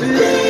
Yeah.